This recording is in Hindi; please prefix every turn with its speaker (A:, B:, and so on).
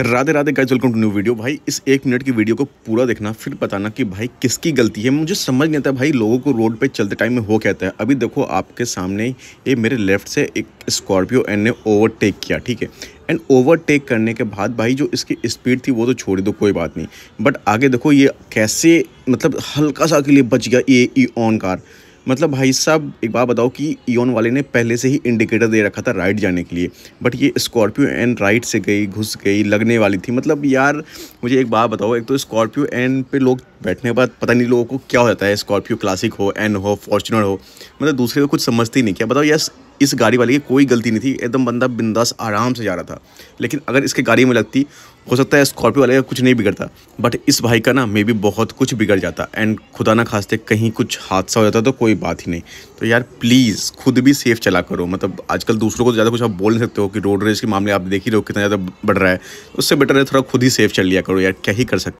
A: Radhe Radhe guys welcome to new video भाई, इस एक मिनट की वीडियो को पूरा देखना, फिर बताना कि भाई किसकी गलती है। मुझे समझ नहीं आता भाई, लोगों को रोड पे चलते टाइम में हो कहता है। अभी देखो, आपके सामने ये मेरे लेफ़्ट से एक स्कॉर्पियो एन ने ओवरटेक किया, ठीक है? एंड ओवरटेक करने के बाद भाई, जो इसकी स्पीड थी, वो तो छोड़ दो, कोई बात नहीं। बट आगे देखो, ये कैसे मतलब हल्का सा के लिए बच गया ये ई ऑन कार मतलब भाई साहब, एक बात बताओ कि ईन वाले ने पहले से ही इंडिकेटर दे रखा था राइट जाने के लिए बट ये स्कॉर्पियो एन राइट से गई, घुस गई, लगने वाली थी। मतलब यार, मुझे एक बात बताओ, एक तो स्कॉर्पियो एन पे लोग बैठने के बाद पता नहीं लोगों को क्या हो जाता है स्कॉर्पियो क्लासिक हो एन हो फॉर्चुनर हो मतलब दूसरे को कुछ समझते ही नहीं। क्या बताओ यस इस गाड़ी वाले की कोई गलती नहीं थी, एकदम बंदा बिंदास आराम से जा रहा था। लेकिन अगर इसके गाड़ी में लगती हो सकता है स्कॉर्पियो वाले का कुछ नहीं बिगड़ता बट इस भाई का ना मे भी बहुत कुछ बिगड़ जाता एंड खुदा ना खासते कहीं कुछ हादसा हो जाता तो कोई बात ही नहीं। तो यार प्लीज़ खुद भी सेफ़ चला करो मतलब आजकल दूसरों को ज़्यादा कुछ आप बोल नहीं सकते हो कि रोड रेस के मामले आप देख ही रहो कितना ज़्यादा बढ़ रहा है, उससे बेटर है थोड़ा खुद ही सेफ़ चल लिया करो, यार क्या ही कर सकते